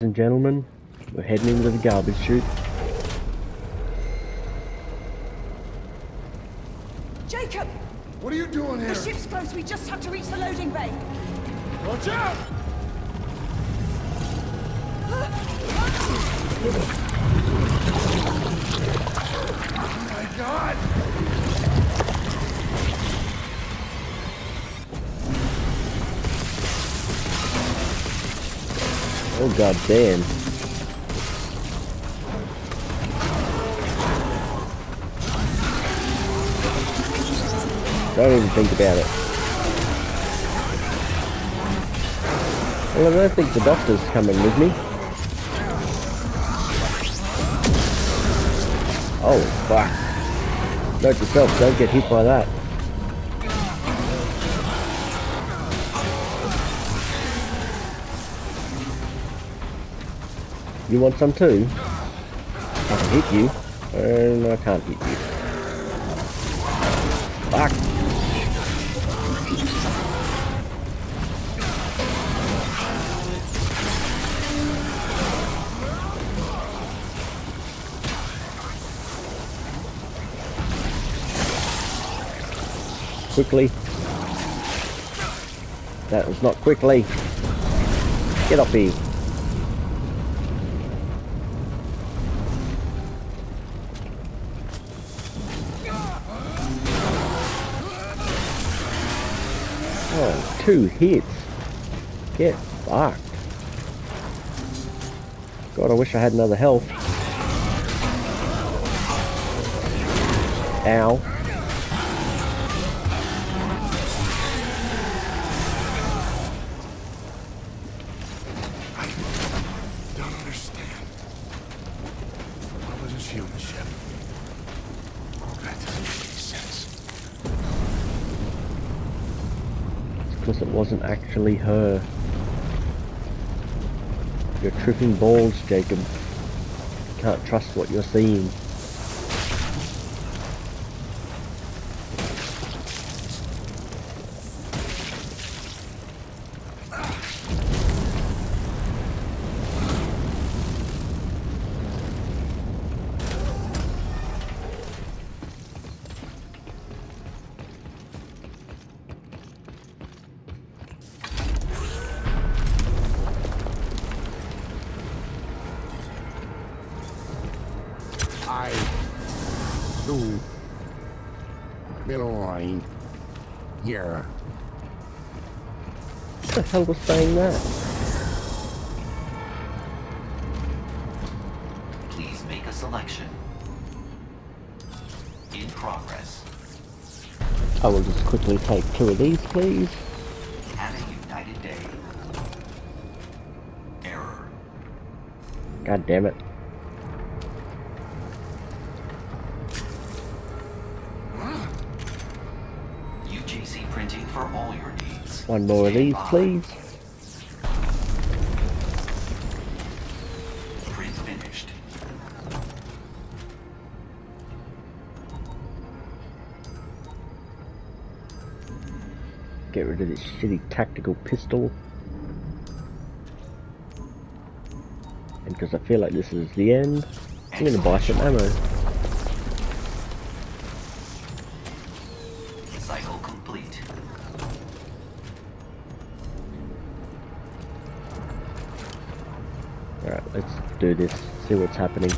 and gentlemen, we're heading into the garbage chute. Jacob! What are you doing here? The ship's close. We just have to reach the loading bay. Watch out! Oh my god! Oh god damn. Don't even think about it. Well, I don't think the doctor's coming with me. Oh, fuck. Note yourself, don't get hit by that. You want some too? I can hit you. And I can't hit you. Fuck. Quickly. That was not quickly. Get off here. Two hits. Get fucked. God, I wish I had another health. Ow. Wasn't actually her. You're tripping balls, Jacob. Can't trust what you're seeing. Do belong here. What the hell was saying that? Please make a selection. In progress. I will just quickly take two of these, please. Had a united day. Error. God damn it. Printing for all your needs. One more of these, please. Print finished. Get rid of this shitty tactical pistol. And because I feel like this is the end, I'm gonna buy some ammo. Do this. See what's happening.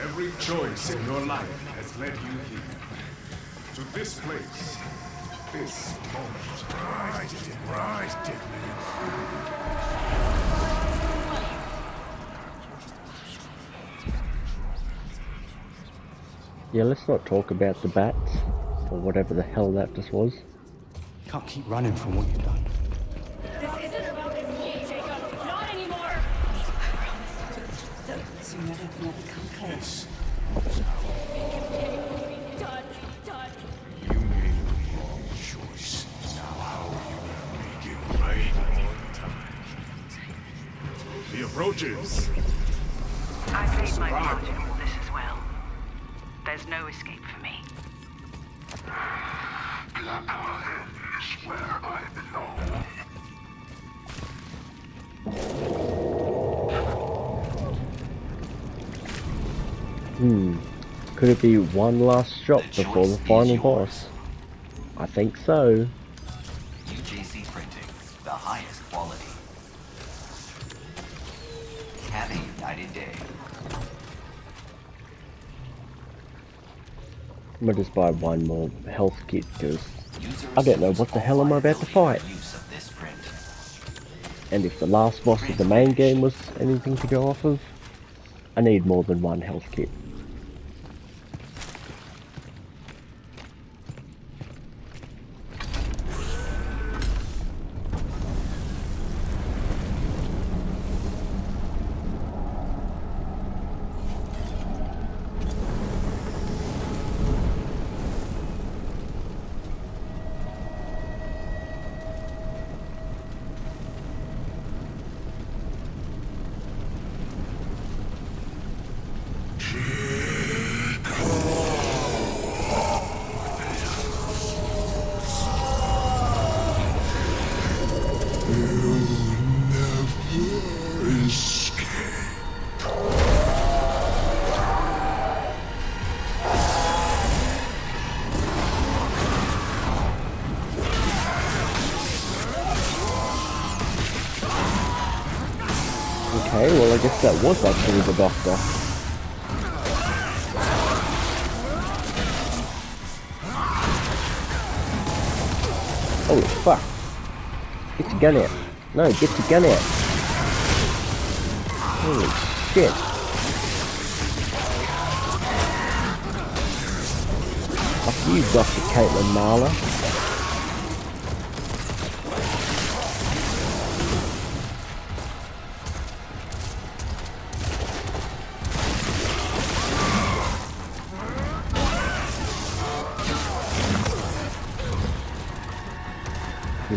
Every choice in your life has led you here. To this place. This moment. Rise. Rise, Dick, Yeah, let's not talk about the bats, or whatever the hell that just was. Can't keep running from what you've done. This isn't about escape, Jacob. Not anymore. Soon everything will become clear. Done. Done. You made the wrong choice. Now how are There's no escape for me. Blackheart is where I belong. Hmm. Could it be one last shot The before the final yours. boss? I think so. I'm gonna just buy one more health kit because I don't know what the hell am I about to fight. And if the last boss of the main game was anything to go off of, I need more than one health kit. Well I guess that was actually the doctor. Holy fuck. Get your gun out. No, get your gun out. Holy shit. Fuck you, Dr. Caitlin Mahler.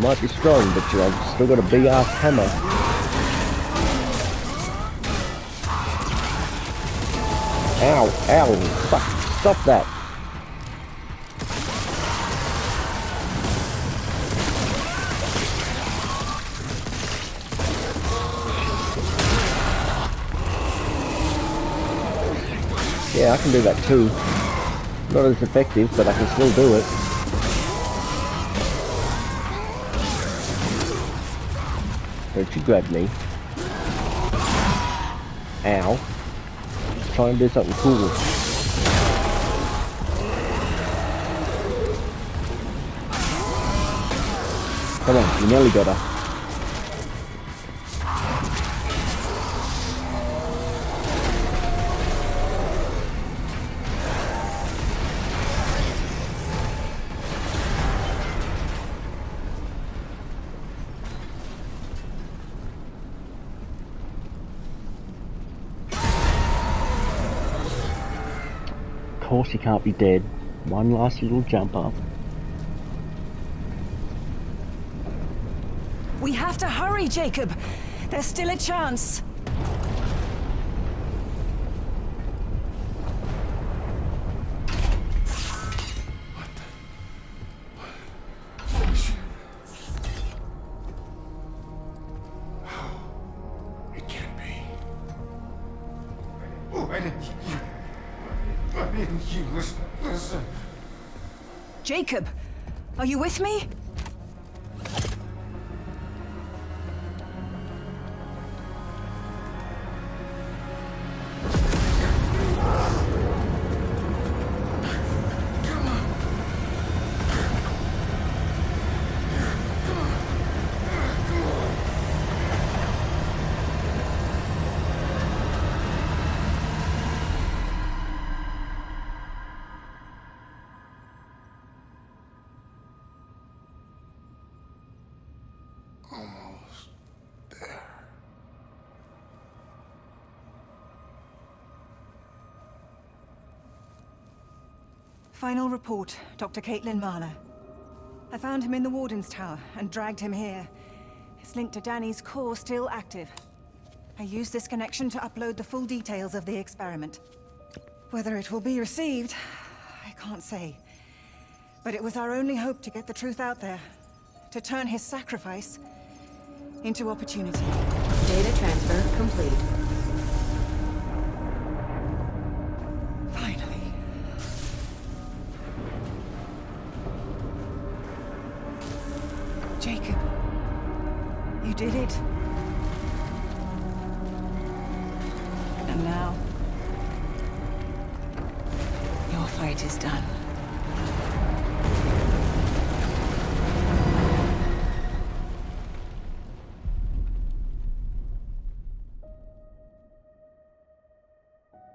Might be strong, but you've still got a big ass hammer. Ow, ow, fuck, stop that. Yeah, I can do that too. Not as effective, but I can still do it. Don't you grab me. Ow. Try and do something cool. Come on, you nearly got her. Course he can't be dead. One last little jump up. We have to hurry, Jacob. There's still a chance. It can't be. Why didn't Why didn't you listen? listen? Jacob, are you with me? Almost there. Final report, Dr. Caitlin Mahler. I found him in the Warden's Tower and dragged him here. His link to Danny's core still active. I used this connection to upload the full details of the experiment. Whether it will be received, I can't say. But it was our only hope to get the truth out there. To turn his sacrifice into opportunity. Data transfer complete. Finally. Jacob. You did it. And now... Your fight is done.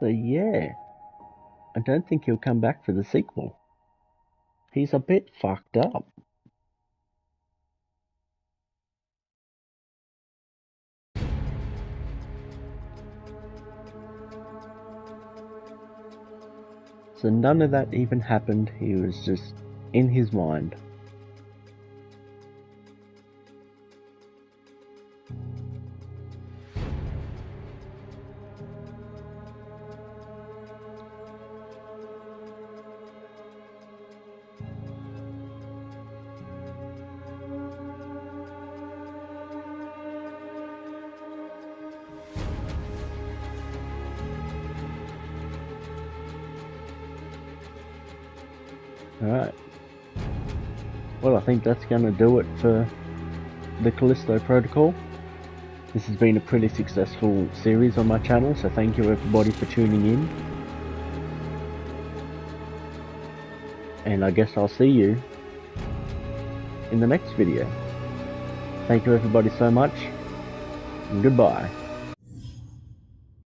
So yeah, I don't think he'll come back for the sequel. He's a bit fucked up. So none of that even happened, he was just in his mind. Alright. Well, I think that's going to do it for the Callisto Protocol. This has been a pretty successful series on my channel, so thank you everybody for tuning in. And I guess I'll see you in the next video. Thank you everybody so much, and goodbye.